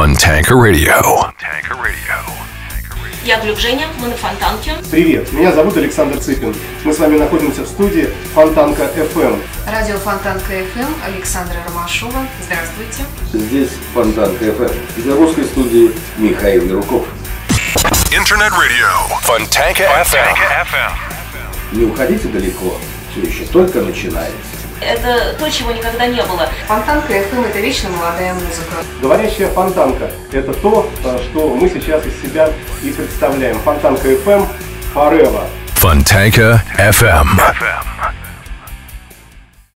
Fontanka Radio. Я Глюк Женя, мы на Фонтанке. Привет, меня зовут Александр Цыпин. Мы с вами находимся в студии Фонтанка FM. Радио Фонтанка FM, Александра Ромашова. Здравствуйте. Здесь Фонтанка FM. Из русской студии Михаил Яруков. Internet Radio. Fontanka FM. Не уходите далеко, все еще только начинается. Это то, чего никогда не было. Фонтанка FM – это вечно молодая музыка. Говорящая Фонтанка – это то, э, что мы сейчас из себя и представляем. Фонтанка FM Forever. Fontanka FM.